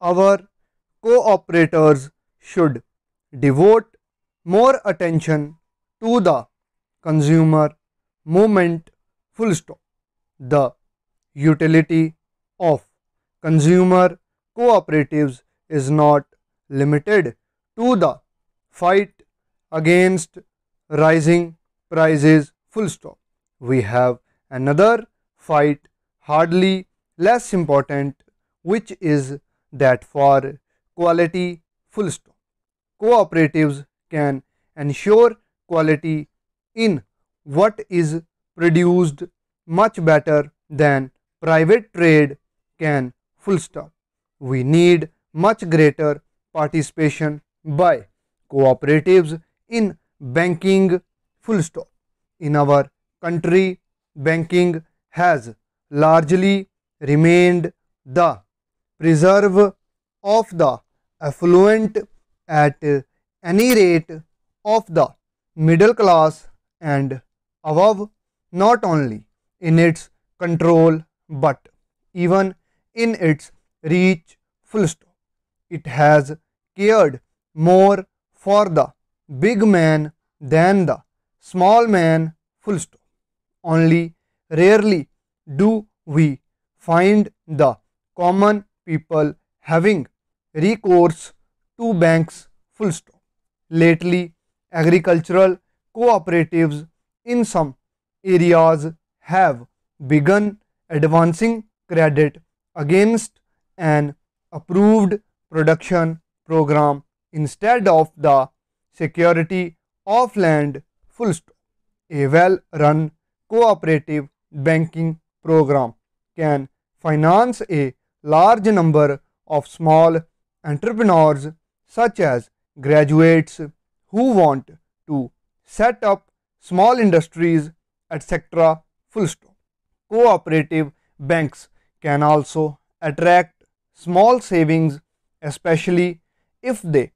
our cooperators should devote more attention to the consumer movement full stop. The utility of consumer cooperatives is not limited to the fight against rising prices full stop. We have another fight hardly less important which is that for quality full stop. Cooperatives can ensure quality in what is produced much better than private trade can full stop. We need much greater participation by cooperatives in banking full stop. In our country, banking has largely remained the preserve of the affluent at any rate of the middle class and above not only in its control but even in its reach full stop. It has cared more for the big man than the small man full stop. Only rarely do we find the common people having recourse to banks full stop. Lately, agricultural cooperatives in some areas have begun advancing credit against an approved production program instead of the security of land full stop. A well run cooperative banking program can finance a large number of small entrepreneurs such as graduates who want to set up small industries etc full stop. Cooperative banks can also attract small savings especially if they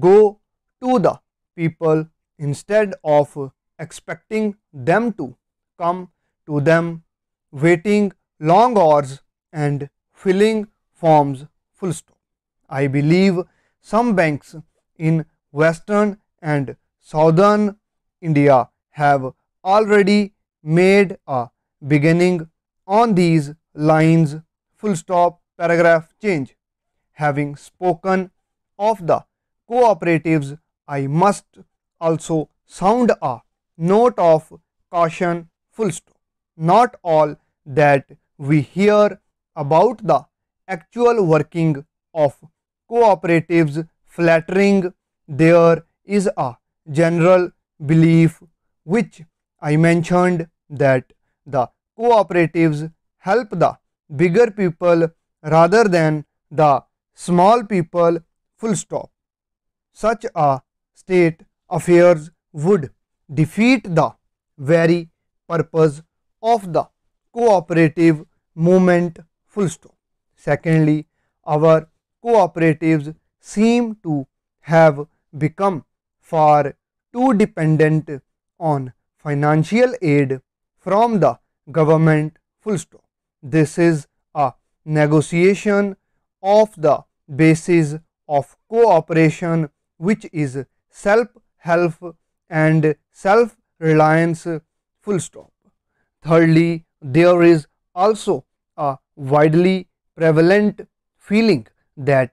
go to the people instead of expecting them to come to them waiting long hours and filling forms full stop. I believe some banks in western and southern India have already made a beginning on these lines full stop paragraph change. Having spoken of the cooperatives, I must also sound a note of caution full stop. Not all that we hear about the actual working of cooperatives flattering there is a general belief which I mentioned that the cooperatives help the bigger people rather than the small people full stop. Such a state affairs would defeat the very purpose of the cooperative movement full stop. Secondly, our cooperatives seem to have become far too dependent on financial aid from the government full stop. This is a negotiation of the basis of cooperation which is self help and self reliance full stop. Thirdly, there is also widely prevalent feeling that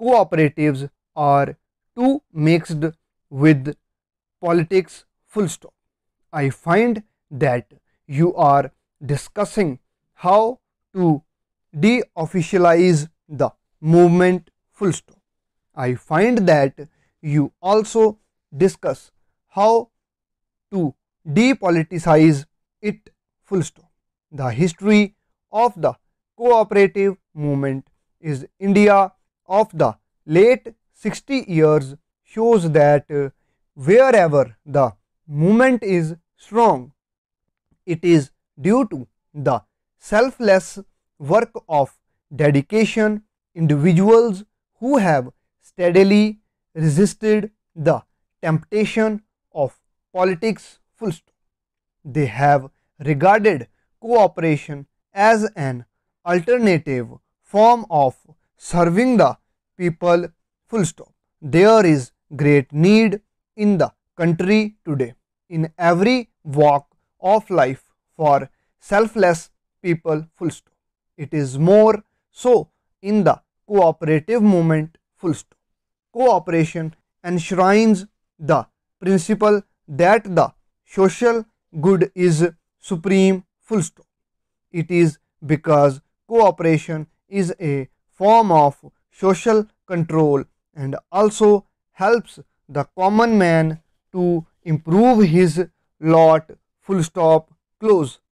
cooperatives are too mixed with politics full stop. I find that you are discussing how to de-officialize the movement full stop. I find that you also discuss how to depoliticize it full stop. The history of the cooperative movement is India of the late 60 years shows that uh, wherever the movement is strong, it is due to the selfless work of dedication individuals who have steadily resisted the temptation of politics full stop. They have regarded cooperation as an alternative form of serving the people full stop. There is great need in the country today in every walk of life for selfless people full stop. It is more so in the cooperative movement full stop. Cooperation enshrines the principle that the social good is supreme full stop. It is because cooperation is a form of social control and also helps the common man to improve his lot full stop close